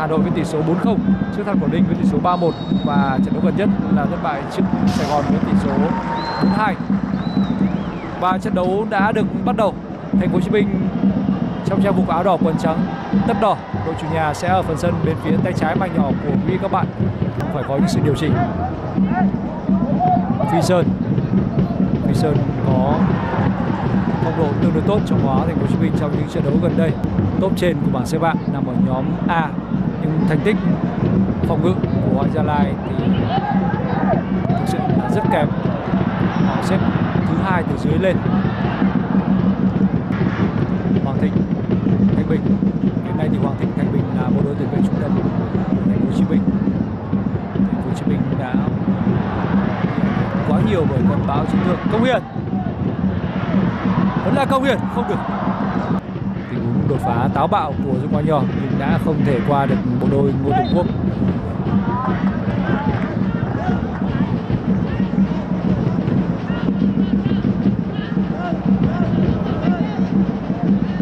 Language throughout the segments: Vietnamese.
Hà Nội với tỷ số 4-0 trước Than Quảng Ninh với tỷ số 3-1 và trận đấu gần nhất là thất bại trước Sài Gòn với tỷ số 4-2. Và trận đấu đã được bắt đầu. Thành phố Hồ Chí Minh trong trang phục áo đỏ quần trắng, tất đỏ, đội chủ nhà sẽ ở phần sân bên phía tay trái mảnh nhỏ của quý các bạn. Phải có những sự điều chỉnh. Phi Sơn. Phi Sơn có phong độ tương đối tốt trong hóa Thành phố Hồ Chí Minh trong những trận đấu gần đây. Top trên của bảng xếp hạng nằm ở nhóm A nhưng thành tích phòng ngự của Hoàng Gia Lai thì thực sự là rất kém. Họ xếp thứ hai từ dưới lên. Hoàng Thịnh, Thanh Bình. Hiện nay thì Hoàng Thịnh, Thanh Bình là một đội tuyển vệ trung tâm của Thành phố Hồ Chí Minh. Thành phố Hồ Chí Minh đã quá nhiều bởi cơn bão chấn thương công hiền. Vẫn là công hiền, không được đột phá táo bạo của Dung Quang Nho nhưng đã không thể qua được bộ đôi Ngô Tùng Quốc.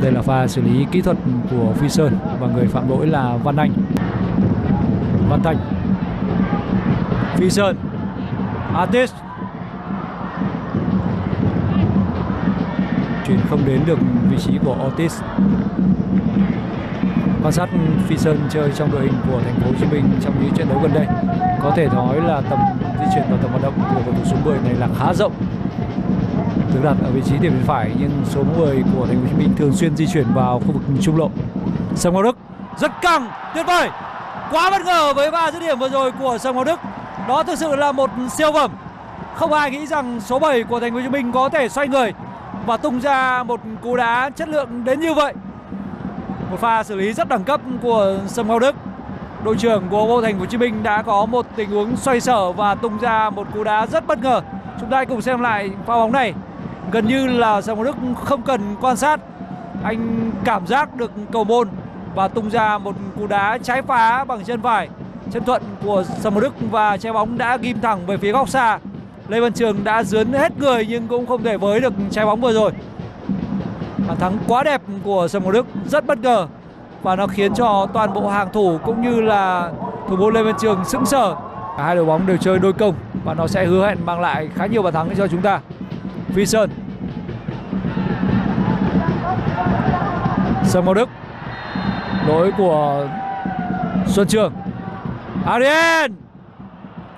Đây là pha xử lý kỹ thuật của Phi Sơn và người phạm lỗi là Văn Anh. Văn Thành. Phi Sơn. Artist. Chuyển không đến được vị trí của Otis quan sát Phi Sơn chơi trong đội hình của thành phố Hồ Chí Minh trong những trận đấu gần đây, có thể nói là tầm di chuyển và tầm hoạt động của cầu thủ số 10 này là khá rộng. Được đặt ở vị trí tiền bên phải, nhưng số 10 của thành phố Hồ Chí Minh thường xuyên di chuyển vào khu vực trung lộ. Sơn Ngọc Đức, rất căng, tuyệt vời! Quá bất ngờ với ba dứt điểm vừa rồi của sơn Ngọc Đức. Đó thực sự là một siêu phẩm. Không ai nghĩ rằng số 7 của thành phố Hồ Chí Minh có thể xoay người và tung ra một cú đá chất lượng đến như vậy một pha xử lý rất đẳng cấp của Sâm Cao Đức. Đội trưởng của vô thành phố Hồ Chí Minh đã có một tình huống xoay sở và tung ra một cú đá rất bất ngờ. Chúng ta hãy cùng xem lại pha bóng này. Gần như là Sâm Cao Đức không cần quan sát. Anh cảm giác được cầu môn và tung ra một cú đá trái phá bằng chân phải. Chân thuận của Sâm Ngọc Đức và trái bóng đã ghim thẳng về phía góc xa. Lê Văn Trường đã dướn hết người nhưng cũng không thể với được trái bóng vừa rồi. Bàn thắng quá đẹp của Sân Ngọc Đức rất bất ngờ và nó khiến cho toàn bộ hàng thủ cũng như là thủ môn Lê Văn Trường sững sờ. Cả hai đội bóng đều chơi đôi công và nó sẽ hứa hẹn mang lại khá nhiều bàn thắng cho chúng ta. Phi Sơn. sân Ngọc Đức. Lỗi của Xuân Trường. Arien.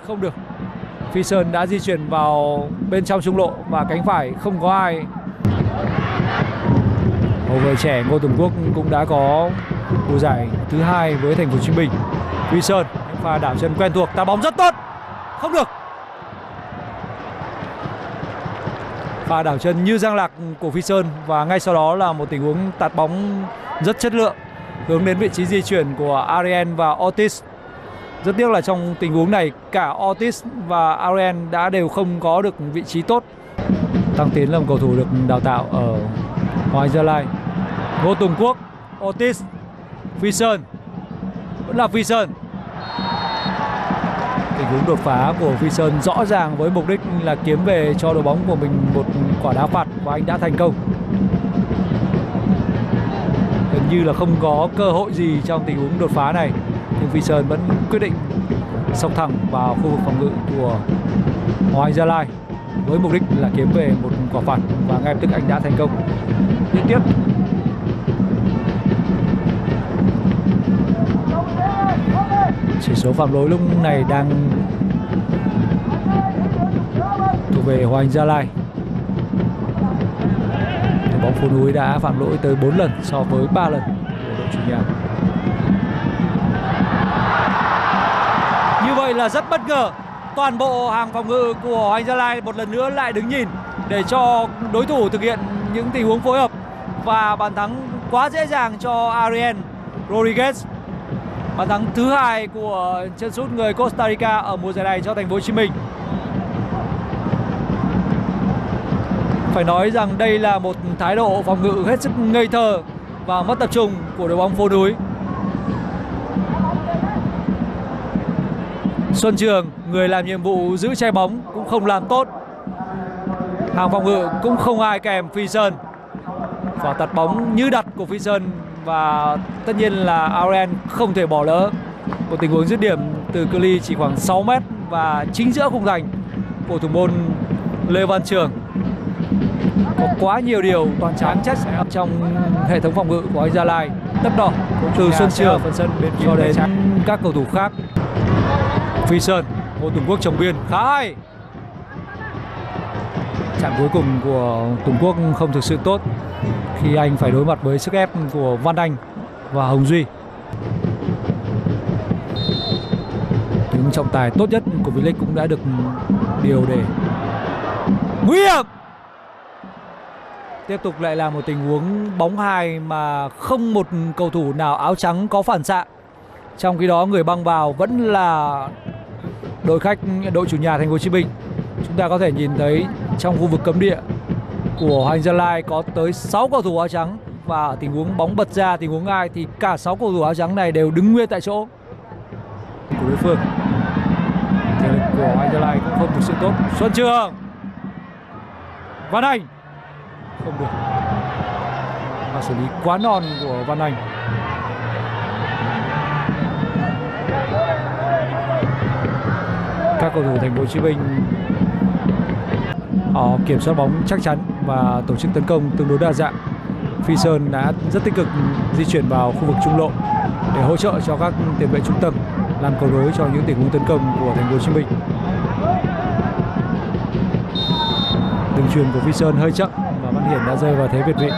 Không được. Phi Sơn đã di chuyển vào bên trong trung lộ và cánh phải không có ai. Hậu vệ trẻ Ngô Tùng Quốc cũng đã có mùa giải thứ hai với Thành phố Hồ Chí Minh. Phi Sơn pha đảo chân quen thuộc, ta bóng rất tốt. Không được. Pha đảo chân như giang lạc của Phi Sơn và ngay sau đó là một tình huống tạt bóng rất chất lượng hướng đến vị trí di chuyển của Arien và Otis. Rất tiếc là trong tình huống này cả Otis và Aren đã đều không có được vị trí tốt. Tăng Tiến là một cầu thủ được đào tạo ở Hoàng Gia Lai. Ngô Tùng Quốc, Otis, Phi Sơn. Vẫn là Phi Sơn. Tình huống đột phá của Phi Sơn rõ ràng với mục đích là kiếm về cho đội bóng của mình một quả đá phạt và anh đã thành công. Gần như là không có cơ hội gì trong tình huống đột phá này nhưng Phi Sơn vẫn quyết định song thẳng vào khu vực phòng ngự của Hoàng Gia Lai với mục đích là kiếm về một quả phạt và ngay lập tức anh đã thành công liên tiếp chỉ số phạm lỗi lúc này đang thuộc về Hoàng Gia Lai. Đội bóng phố núi đã phạm lỗi tới 4 lần so với 3 lần của đội chủ nhà. Như vậy là rất bất ngờ. Toàn bộ hàng phòng ngự của Hoàng Gia Lai một lần nữa lại đứng nhìn Để cho đối thủ thực hiện những tình huống phối hợp. Và bàn thắng quá dễ dàng cho Ariel Rodriguez. Bàn thắng thứ hai của chân sút người Costa Rica ở mùa giải này cho thành phố Hồ Chí Minh Phải nói rằng đây là một thái độ phòng ngự hết sức ngây thơ và mất tập trung của đội bóng phố núi Xuân Trường, người làm nhiệm vụ giữ che bóng cũng không làm tốt. Hàng phòng ngự cũng không ai kèm Phi Sơn. Và tạt bóng như đặt của Phi Sơn và tất nhiên là Auren không thể bỏ lỡ. Một tình huống dứt điểm từ cự ly chỉ khoảng 6 mét và chính giữa khung thành của thủ môn Lê Văn Trường. Có quá nhiều điều toàn tráng chất trong hệ thống phòng ngự của anh Gia Lai. Tất đỏ từ Xuân Trường phần sân bên cho đến các cầu thủ khác. Phi Sơn Ngô Tùng Quốc trồng biên khá hay chạm cuối cùng của Tùng Quốc không thực sự tốt khi anh phải đối mặt với sức ép của Văn Anh và Hồng Duy. Những trọng tài tốt nhất của V-League cũng đã được điều để nguy hiểm. Tiếp tục lại là một tình huống bóng hai mà không một cầu thủ nào áo trắng có phản xạ. Trong khi đó, người băng vào vẫn là đội khách đội chủ nhà thành phố Hồ Chí Minh chúng ta có thể nhìn thấy trong khu vực cấm địa của Hoàng Gia Lai có tới 6 cầu thủ áo trắng. Và ở tình huống bóng bật ra, tình huống ai thì cả 6 cầu thủ áo trắng này đều đứng nguyên tại chỗ. Của đối phương. Thể lực của Hoàng Gia Lai cũng không thực sự tốt. Xuân Trường. Văn Anh. Không được. Và xử lý quá non của Văn Anh. Các cầu thủ thành phố Hồ Chí Minh, họ kiểm soát bóng chắc chắn và tổ chức tấn công tương đối đa dạng. Phi Sơn đã rất tích cực di chuyển vào khu vực trung lộ để hỗ trợ cho các tiền vệ trung tâm, làm cầu nối cho những tình huống tấn công của thành phố Hồ Chí Minh. Đường truyền của Phi Sơn hơi chậm và Văn Hiển đã rơi vào thế việt vị.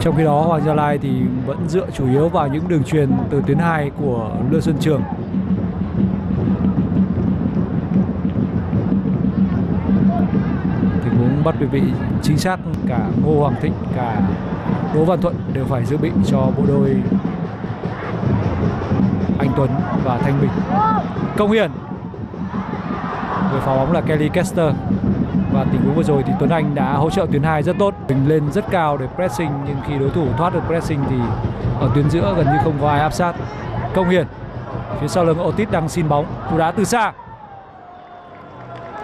Trong khi đó, Hoàng Gia Lai thì vẫn dựa chủ yếu vào những đường truyền từ tuyến 2 của Lương Xuân Trường. Bắt quý vị chính xác cả Ngô Hoàng Thịnh, cả Đỗ Văn Thuận đều phải dự bị cho bộ đôi anh Tuấn và Thanh Bình. Công Hiền người phá bóng là Kelly Kester. Và tình huống vừa rồi thì Tuấn Anh đã hỗ trợ tuyến 2 rất tốt. Mình lên rất cao để pressing, nhưng khi đối thủ thoát được pressing thì ở tuyến giữa gần như không có ai áp sát. Công Hiền phía sau lưng Otis đang xin bóng. Cú đá từ xa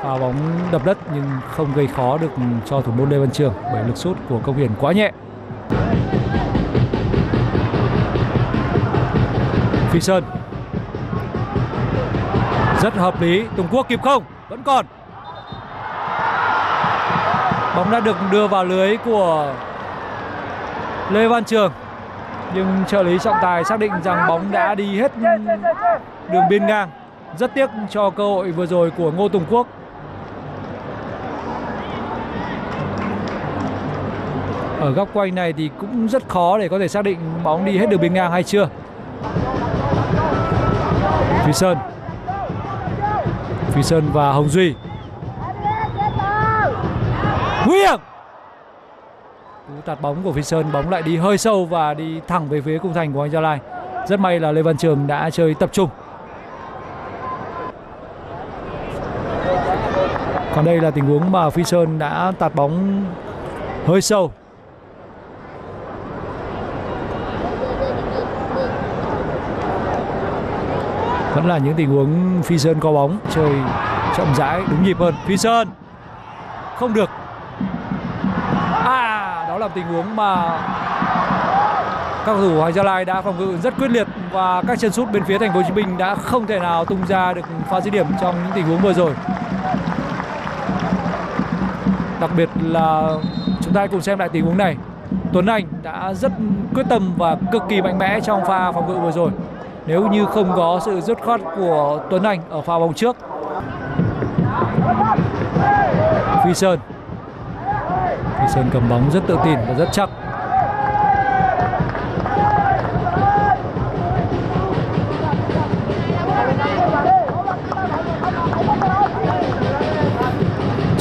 pha bóng đập đất nhưng không gây khó được cho thủ môn Lê Văn Trường bởi lực sút của Công Hiển quá nhẹ. Phi Sơn. Rất hợp lý, Tùng Quốc kịp không? Vẫn còn. Bóng đã được đưa vào lưới của Lê Văn Trường. Nhưng trợ lý trọng tài xác định rằng bóng đã đi hết đường biên ngang. Rất tiếc cho cơ hội vừa rồi của Ngô Tùng Quốc. Ở góc quanh này thì cũng rất khó để có thể xác định bóng đi hết đường biên ngang hay chưa. Phi Sơn. Phi Sơn và Hồng Duy. Nguy hiểm! Cú tạt bóng của Phi Sơn, bóng lại đi hơi sâu và đi thẳng về phía khung thành của anh Gia Lai. Rất may là Lê Văn Trường đã chơi tập trung. Còn đây là tình huống mà Phi Sơn đã tạt bóng hơi sâu. Vẫn là những tình huống Phi Sơn có bóng chơi chậm rãi, đúng nhịp hơn Phi Sơn, không được à đó là tình huống mà các cầu thủ Hoàng Gia Lai đã phòng ngự rất quyết liệt và các chân sút bên phía Thành phố Hồ Chí Minh đã không thể nào tung ra được pha dứt điểm trong những tình huống vừa rồi. Đặc biệt là chúng ta cùng xem lại tình huống này. Tuấn Anh đã rất quyết tâm và cực kỳ mạnh mẽ trong pha phòng ngự vừa rồi. Nếu như không có sự dứt khoát của Tuấn Anh ở pha bóng trước. Phi Sơn Phi Sơn cầm bóng rất tự tin và rất chắc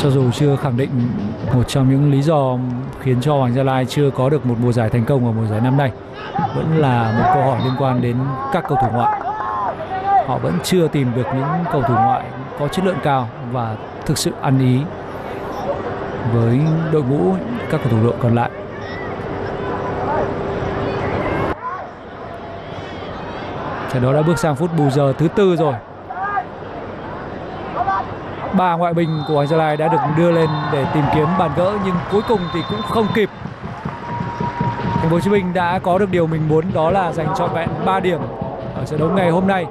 cho dù chưa khẳng định một trong những lý do khiến cho Hoàng Gia Lai chưa có được một mùa giải thành công ở mùa giải năm nay. Vẫn là một câu hỏi liên quan đến các cầu thủ ngoại. Họ vẫn chưa tìm được những cầu thủ ngoại có chất lượng cao và thực sự ăn ý với đội ngũ các cầu thủ đội còn lại. Trận đó đã bước sang phút bù giờ thứ tư rồi ba ngoại binh của Hoàng Gia Lai đã được đưa lên để tìm kiếm bàn gỡ, nhưng cuối cùng thì cũng không kịp. Thành phố Hồ Chí Minh đã có được điều mình muốn, đó là giành trọn vẹn 3 điểm ở trận đấu ngày hôm nay.